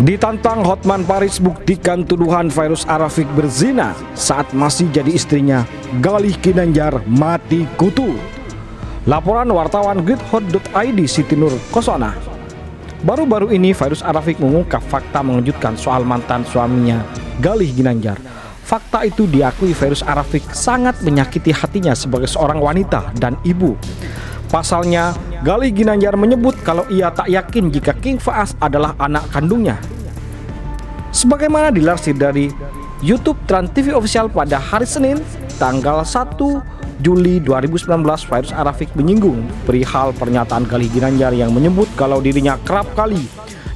Ditantang Hotman Paris buktikan tuduhan virus Arafik berzina saat masih jadi istrinya Galih Kinanjar mati kutu. Laporan wartawan gridhot.id Siti Nur Kosona. Baru-baru ini virus Arafik mengungkap fakta mengejutkan soal mantan suaminya Galih Ginanjar. Fakta itu diakui virus Arafik sangat menyakiti hatinya sebagai seorang wanita dan ibu. Pasalnya, Gali Ginanjar menyebut kalau ia tak yakin jika King Faas adalah anak kandungnya. Sebagaimana dilansir dari YouTube Trans TV Official pada hari Senin, tanggal 1 Juli 2019, Virus Arafik menyinggung perihal pernyataan Gali Ginanjar yang menyebut kalau dirinya kerap kali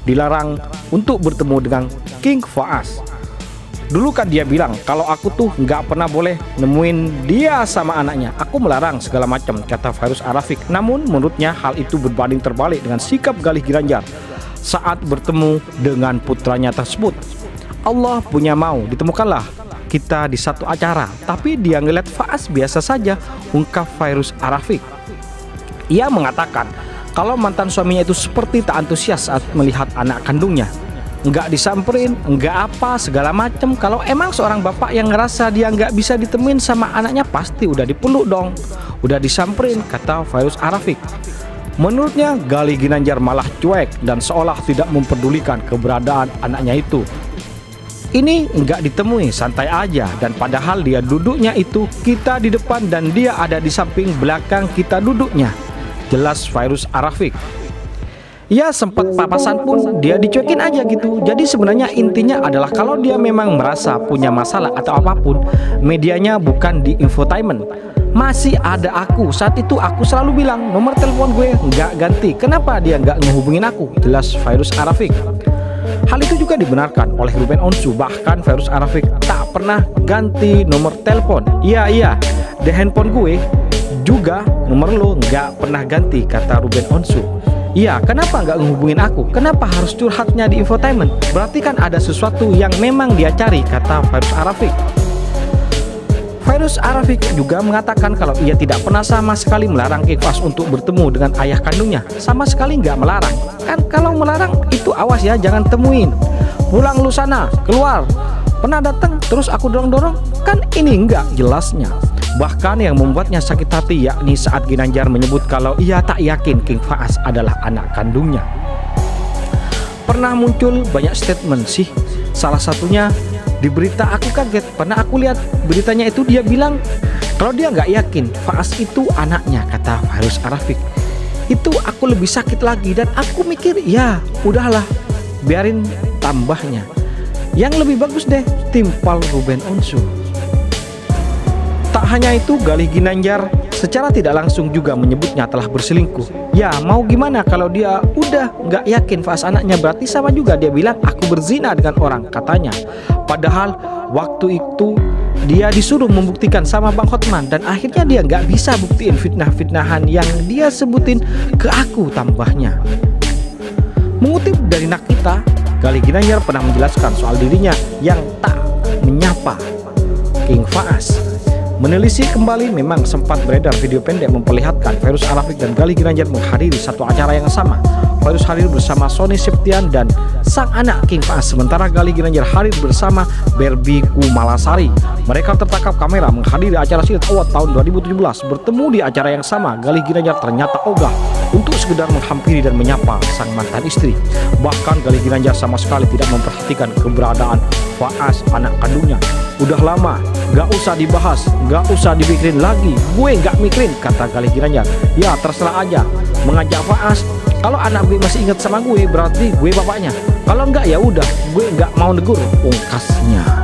dilarang untuk bertemu dengan King Faas. Dulu kan dia bilang kalau aku tuh nggak pernah boleh nemuin dia sama anaknya. Aku melarang segala macam kata Virus Arafik. Namun menurutnya hal itu berbanding terbalik dengan sikap Galih Giranjar saat bertemu dengan putranya tersebut. Allah punya mau ditemukanlah kita di satu acara, tapi dia ngeliat Faas biasa saja, ungkap Virus Arafik. Ia mengatakan kalau mantan suaminya itu seperti tak antusias saat melihat anak kandungnya nggak disamperin, nggak apa segala macem. Kalau emang seorang bapak yang ngerasa dia nggak bisa ditemuin sama anaknya pasti udah dipeluk dong, udah disamperin, kata Virus Arafik. Menurutnya Gali Ginanjar malah cuek dan seolah tidak memperdulikan keberadaan anaknya itu. Ini nggak ditemui, santai aja dan padahal dia duduknya itu kita di depan dan dia ada di samping belakang kita duduknya. Jelas Virus Arafik. Ya sempat papasan pun dia dicuekin aja gitu. Jadi sebenarnya intinya adalah kalau dia memang merasa punya masalah atau apa pun Medianya bukan di infotainment. Masih ada aku. Saat itu aku selalu bilang nomor telepon gue nggak ganti. Kenapa dia nggak ngehubungin aku? Jelas virus Arafik. Hal itu juga dibenarkan oleh Ruben Onsu. Bahkan virus Arafik tak pernah ganti nomor telepon. Iya iya. Di handphone gue juga nomor lo nggak pernah ganti kata Ruben Onsu Iya, kenapa nggak ngehubungin aku? Kenapa harus curhatnya di infotainment? Berarti kan ada sesuatu yang memang dia cari, kata Virus Arafik. Virus Arafik juga mengatakan kalau ia tidak pernah sama sekali melarang Kikwas untuk bertemu dengan ayah kandungnya. Sama sekali nggak melarang. Kan kalau melarang itu awas ya, jangan temuin. Pulang lu sana, keluar. Pernah datang terus aku dorong-dorong? Kan ini enggak jelasnya. Bahkan yang membuatnya sakit hati yakni saat Ginanjar menyebut kalau ia tak yakin King Faas adalah anak kandungnya. Pernah muncul banyak statement sih. Salah satunya di berita aku kaget karena aku lihat beritanya itu dia bilang kalau dia nggak yakin Faas itu anaknya kata Farus Arafik. Itu aku lebih sakit lagi dan aku mikir ya udahlah biarin tambahnya. Yang lebih bagus deh timpal Ruben Onsu. Hanya itu, Galih Ginanjar secara tidak langsung juga menyebutnya telah berselingkuh. Ya, mau gimana kalau dia udah nggak yakin Faas anaknya berarti sama juga dia bilang aku berzina dengan orang katanya. Padahal waktu itu dia disuruh membuktikan sama Bang Hotman dan akhirnya dia nggak bisa buktiin fitnah-fitnahan yang dia sebutin ke aku tambahnya. Mengutip dari Nakita, Galih Ginanjar pernah menjelaskan soal dirinya yang tak menyapa King Faas Menelisik kembali memang sempat beredar video pendek memperlihatkan Virus Arafik dan Gali Ginanjar menghadiri satu acara yang sama. Virus hadir bersama Sony Septian dan sang anak King Faas sementara Gali Ginanjar hadir bersama Berbi Kumalasari. Mereka tertangkap kamera menghadiri acara Silat Award tahun 2017. Bertemu di acara yang sama, Gali Ginanjar ternyata ogah untuk sekedar menghampiri dan menyapa sang mantan istri. Bahkan Gali Ginanjar sama sekali tidak memperhatikan keberadaan Faas anak kandungnya. Udah lama, gak usah dibahas, gak usah dipikirin lagi. Gue gak mikirin, kata Galih Giranya. Ya terserah aja. Mengajak Faas, kalau anak gue masih ingat sama gue, berarti gue bapaknya. Kalau enggak ya udah, gue nggak mau negur, ungkasnya.